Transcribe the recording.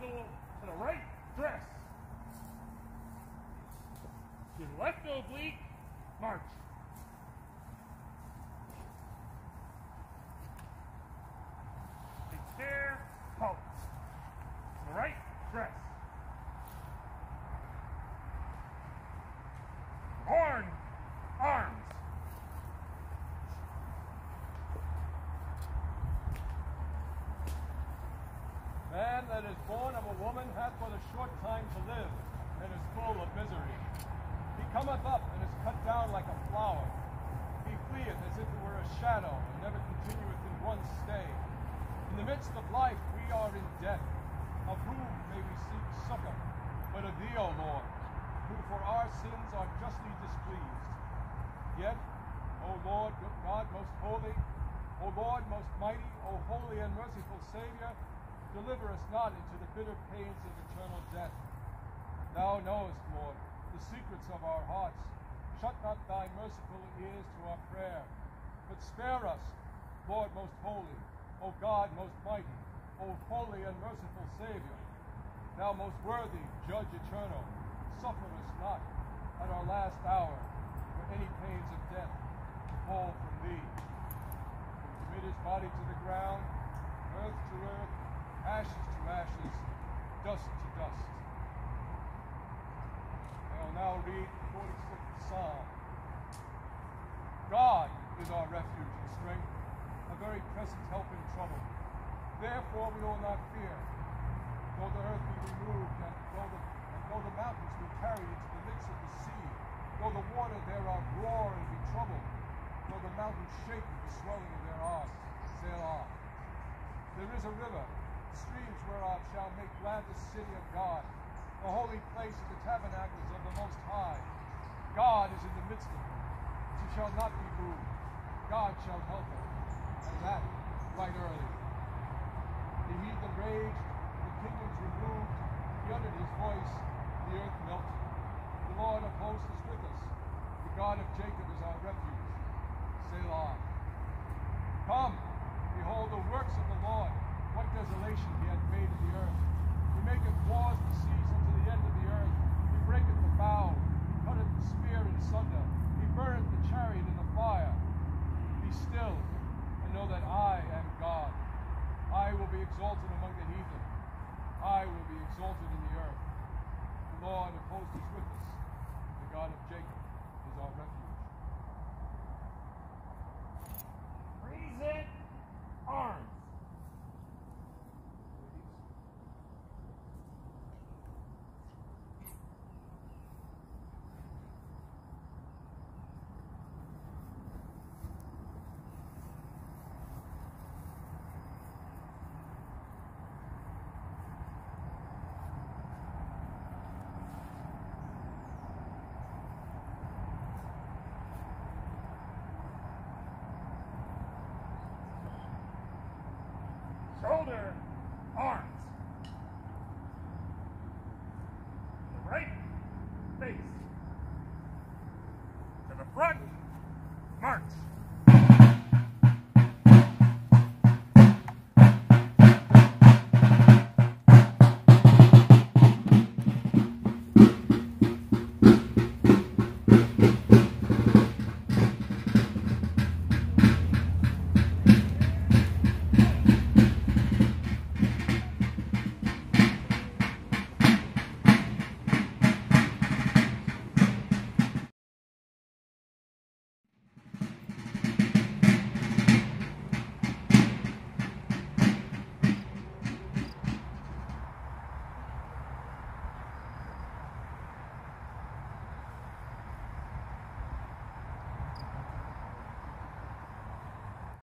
middle, to the right, dress. To the left oblique, march. Take care, halt. To the right, dress. Horn, arms. Man that is born of a woman hath but a short time to live, and is full of misery. He cometh up and is cut down like a flower. He fleeth as if it were a shadow, and never continueth in one stay. In the midst of life we are in death. Of whom may we seek succor? But of thee, O Lord, who for our sins are justly displeased. Yet, O Lord, God most holy, O Lord most mighty, O holy and merciful Savior, deliver us not into the bitter pains of eternal death. Thou knowest, Lord, the secrets of our hearts. Shut not thy merciful ears to our prayer, but spare us, Lord most holy, O God most mighty, O holy and merciful Savior. Thou most worthy, Judge eternal, suffer us not at our last hour for any pains of death to fall from thee. Commit his body to the ground, earth to earth, ashes to ashes, dust to dust. I will now read the 46th Psalm. God is our refuge and strength, a very present help in trouble. Therefore we will not fear, though the earth be removed, and though the, and though the mountains be carried into the midst of the sea, though the water thereof roar and be troubled, though the mountains shake with the swelling thereof. Selah. There is a river, streams whereof shall make glad the city of God, the holy place of the tabernacles of the Most High. God is in the midst of it. She shall not be moved. God shall help her, and that right early. The heathen raged, the kingdoms removed. He uttered his voice, the earth melted. The Lord of hosts is with us. The God of Jacob is our refuge. Selah. Come, behold the works of the Lord. What desolation he hath made in the earth. He maketh wars to cease unto the end of the earth. He breaketh the bow. He cutteth the spear in sunder. He burneth the chariot in the fire. Be still and know that I am God. I will be exalted among the heathen. I will be exalted in the earth. The Lord of hosts is with us. The God of Jacob is our refuge. Present arms. Shoulder, arms.